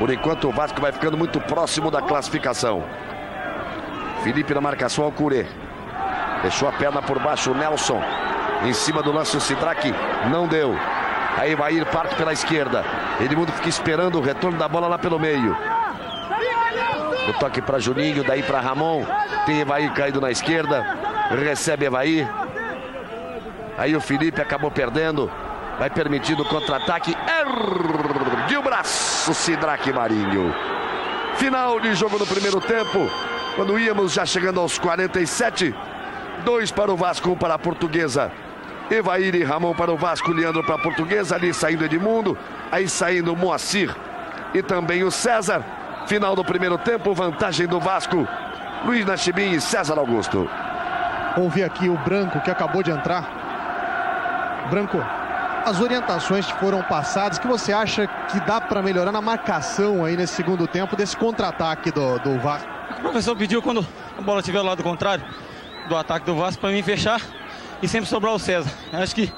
Por enquanto o Vasco vai ficando muito próximo da classificação. Felipe na marcação ao Curê. Deixou a perna por baixo o Nelson. Em cima do lance o Sidraque. Não deu. Aí vai ir parte pela esquerda. Edmundo fica esperando o retorno da bola lá pelo meio. O toque para Juninho, daí para Ramon. Tem Evair caído na esquerda. Recebe Evair. Aí o Felipe acabou perdendo. Vai permitindo o contra-ataque. Ergue o braço, Sidraque Marinho. Final de jogo no primeiro tempo. Quando íamos já chegando aos 47. Dois para o Vasco, um para a Portuguesa. Evair e Ramon para o Vasco, Leandro para a Portuguesa. Ali saindo Edmundo. Aí saindo Moacir e também o César. Final do primeiro tempo, vantagem do Vasco. Luiz Nachibim e César Augusto. Ouvi aqui o Branco que acabou de entrar. Branco, as orientações que foram passadas, que você acha que dá para melhorar na marcação aí nesse segundo tempo desse contra-ataque do, do Vasco? O professor pediu quando a bola estiver ao lado contrário do ataque do Vasco para mim fechar e sempre sobrar o César. Acho que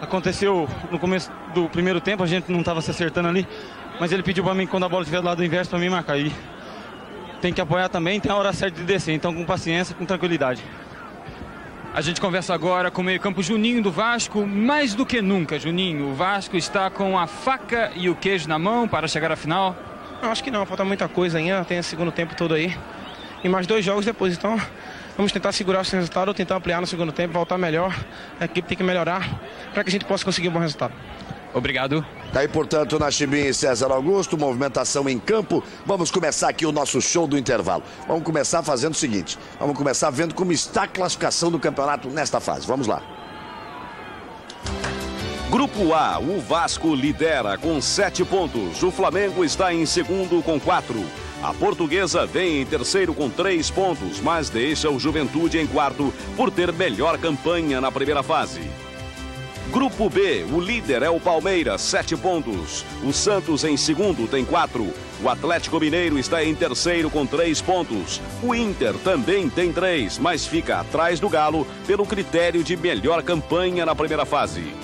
aconteceu no começo do primeiro tempo, a gente não estava se acertando ali, mas ele pediu para mim quando a bola estiver do lado inverso para mim marcar. E tem que apoiar também, tem a hora certa de descer, então com paciência, com tranquilidade. A gente conversa agora com o meio-campo Juninho do Vasco, mais do que nunca, Juninho. O Vasco está com a faca e o queijo na mão para chegar à final. Não, acho que não, falta muita coisa ainda, tem o segundo tempo todo aí. E mais dois jogos depois, então vamos tentar segurar esse resultado, tentar ampliar no segundo tempo, voltar melhor. A equipe tem que melhorar para que a gente possa conseguir um bom resultado. Obrigado. Daí, tá portanto, Nachibim e César Augusto, movimentação em campo. Vamos começar aqui o nosso show do intervalo. Vamos começar fazendo o seguinte: vamos começar vendo como está a classificação do campeonato nesta fase. Vamos lá. Grupo A, o Vasco lidera com sete pontos. O Flamengo está em segundo com quatro. A portuguesa vem em terceiro com três pontos, mas deixa o Juventude em quarto por ter melhor campanha na primeira fase. Grupo B, o líder é o Palmeiras, sete pontos. O Santos em segundo tem quatro. O Atlético Mineiro está em terceiro com três pontos. O Inter também tem três, mas fica atrás do Galo pelo critério de melhor campanha na primeira fase.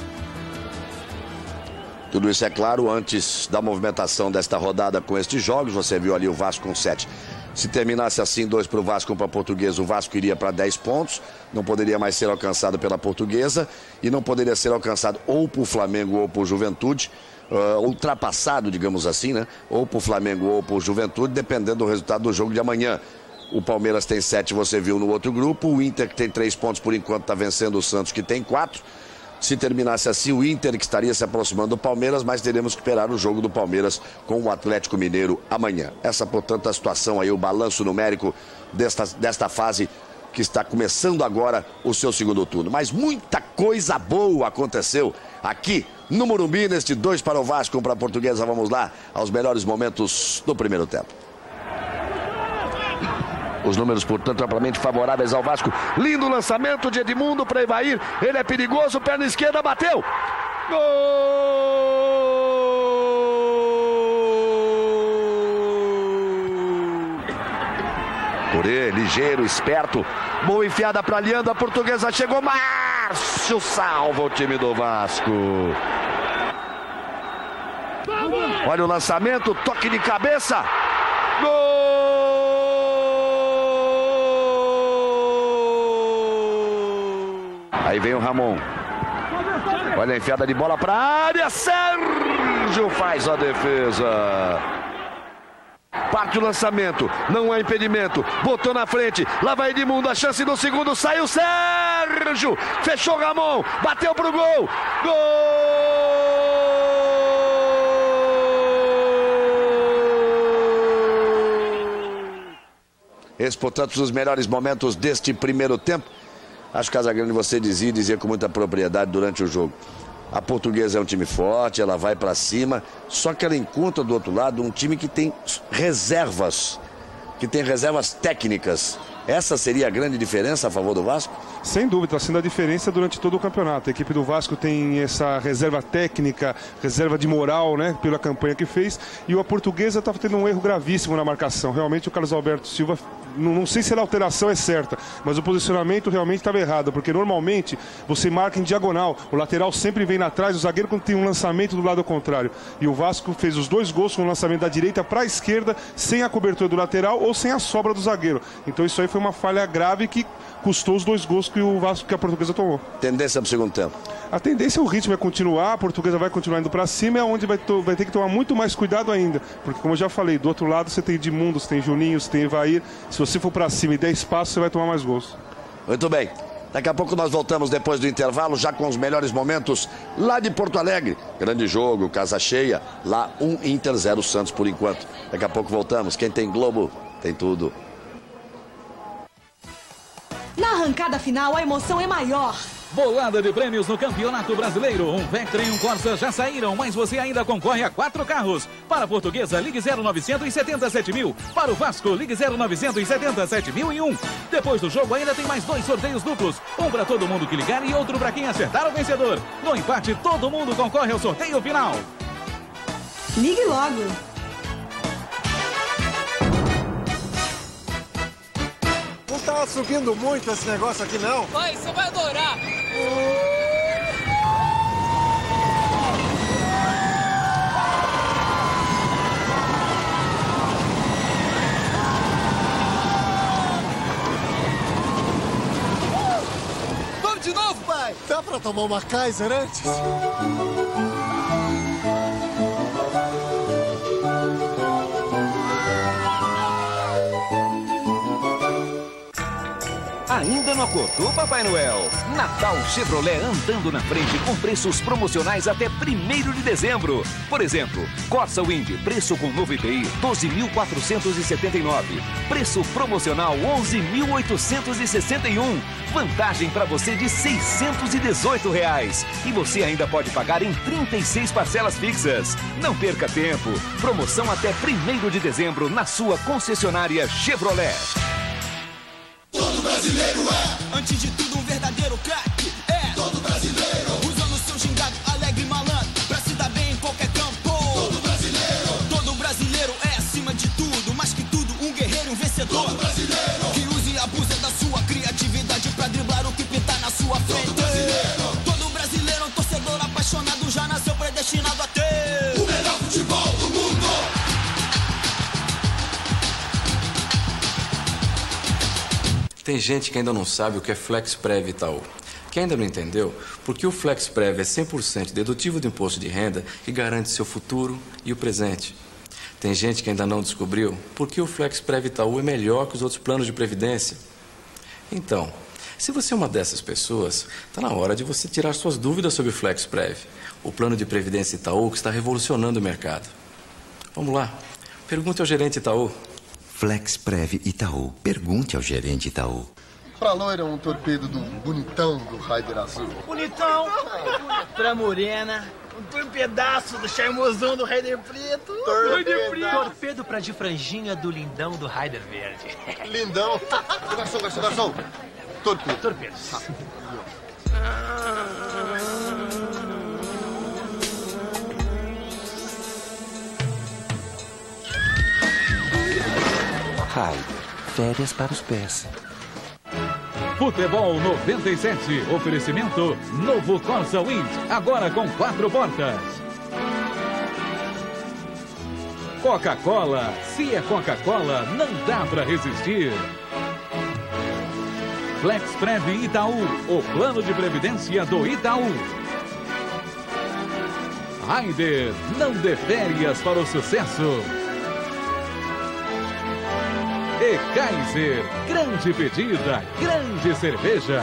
Tudo isso é claro antes da movimentação desta rodada com estes jogos. Você viu ali o Vasco com sete. Se terminasse assim, dois para o Vasco, um para a Portuguesa, o Vasco iria para 10 pontos, não poderia mais ser alcançado pela Portuguesa e não poderia ser alcançado ou por Flamengo ou por Juventude, uh, ultrapassado, digamos assim, né? Ou por Flamengo ou por Juventude, dependendo do resultado do jogo de amanhã. O Palmeiras tem sete, você viu no outro grupo. O Inter, que tem três pontos por enquanto, está vencendo o Santos, que tem quatro. Se terminasse assim, o Inter que estaria se aproximando do Palmeiras, mas teremos que esperar o jogo do Palmeiras com o Atlético Mineiro amanhã. Essa, portanto, a situação aí, o balanço numérico desta, desta fase que está começando agora o seu segundo turno. Mas muita coisa boa aconteceu aqui no Morumbi, neste 2 para o Vasco, para a Portuguesa. Vamos lá aos melhores momentos do primeiro tempo. Os números, portanto, amplamente favoráveis ao Vasco. Lindo lançamento de Edmundo para Evair. Ele é perigoso, perna esquerda, bateu. Gol! Corê, ligeiro, esperto. Boa enfiada para Leandro. A portuguesa chegou. Márcio salva o time do Vasco. Olha o lançamento, toque de cabeça. Gol! Aí vem o Ramon. Olha a enfiada de bola para a área. Sérgio faz a defesa. Parte o lançamento, não há impedimento. Botou na frente, lá vai Edmundo, a chance do segundo, saiu Sérgio. Fechou Ramon, bateu pro gol. Gol! Esse, portanto, os melhores momentos deste primeiro tempo. Acho que Casagrande você dizia, dizia com muita propriedade durante o jogo. A portuguesa é um time forte, ela vai para cima, só que ela encontra do outro lado um time que tem reservas, que tem reservas técnicas. Essa seria a grande diferença a favor do Vasco? Sem dúvida, está sendo a diferença durante todo o campeonato. A equipe do Vasco tem essa reserva técnica, reserva de moral, né, pela campanha que fez. E a portuguesa estava tendo um erro gravíssimo na marcação. Realmente o Carlos Alberto Silva não, sei se a alteração é certa, mas o posicionamento realmente estava errado, porque normalmente você marca em diagonal, o lateral sempre vem atrás, o zagueiro quando tem um lançamento do lado contrário. E o Vasco fez os dois gols com o lançamento da direita para a esquerda, sem a cobertura do lateral ou sem a sobra do zagueiro. Então isso aí foi uma falha grave que custou os dois gols que o Vasco que a portuguesa tomou. Tendência para o segundo tempo. A tendência, o ritmo é continuar, a portuguesa vai continuar indo para cima, é onde vai, vai, ter que tomar muito mais cuidado ainda. Porque, como eu já falei, do outro lado você tem Edmundo, você tem Juninho, você tem Evair. Se você for para cima e der espaço, você vai tomar mais gols. Muito bem. Daqui a pouco nós voltamos depois do intervalo, já com os melhores momentos lá de Porto Alegre. Grande jogo, casa cheia. Lá, um Inter, zero Santos por enquanto. Daqui a pouco voltamos. Quem tem Globo, tem tudo. Na arrancada final, a emoção é maior. Bolada de prêmios no Campeonato Brasileiro. Um Vectra e um Corsa já saíram, mas você ainda concorre a quatro carros. Para a Portuguesa, ligue 0977 mil. Para o Vasco, ligue 0977 mil e um. Depois do jogo, ainda tem mais dois sorteios duplos. Um para todo mundo que ligar e outro para quem acertar o vencedor. No empate, todo mundo concorre ao sorteio final. Ligue logo. Não tá subindo muito esse negócio aqui, não? Vai, você vai adorar! Vamos de novo, pai! Dá pra tomar uma Kaiser antes? Ainda não acordou, Papai Noel? Natal Chevrolet andando na frente com preços promocionais até 1 de dezembro. Por exemplo, Corsa Wind, preço com novo IPI, 12.479. Preço promocional, 11.861. Vantagem para você de 618 reais. E você ainda pode pagar em 36 parcelas fixas. Não perca tempo. Promoção até 1 de dezembro na sua concessionária Chevrolet. Brasileiro é, antes de tudo, um verdadeiro craque. É, todo brasileiro, usando seu gingado alegre e malandro, pra se dar bem em qualquer campo. Todo brasileiro, todo brasileiro é acima de tudo, mais que tudo, um guerreiro, um vencedor. Todo brasileiro, que use e abusa da sua criatividade pra driblar o que pintar na sua frente. Todo brasileiro, todo brasileiro um torcedor apaixonado, já nasceu Tem gente que ainda não sabe o que é FlexPrev Itaú. Quem ainda não entendeu, porque o FlexPrev é 100% dedutivo do imposto de renda e garante seu futuro e o presente. Tem gente que ainda não descobriu porque o FlexPrev Itaú é melhor que os outros planos de previdência. Então, se você é uma dessas pessoas, está na hora de você tirar suas dúvidas sobre o FlexPrev, o plano de previdência Itaú que está revolucionando o mercado. Vamos lá, pergunte ao gerente Itaú. FlexPrev Itaú. Pergunte ao gerente Itaú. Pra loira, um torpedo do bonitão do Raider Azul. Bonitão. pra morena, um torpedaço do charmosão do Raider Preto. Torpedo. Torpedo pra de franjinha do lindão do Raider Verde. Lindão. Garçom, garçom, garçom. Torpedo. Torpedo. Raider. Férias para os pés. Futebol 97. Oferecimento Novo Corsa Wind. Agora com quatro portas. Coca-Cola. Se é Coca-Cola, não dá para resistir. FlexPrev Itaú. O plano de previdência do Itaú. Raider. Não dê férias para o sucesso. E Kaiser, grande pedida, grande cerveja.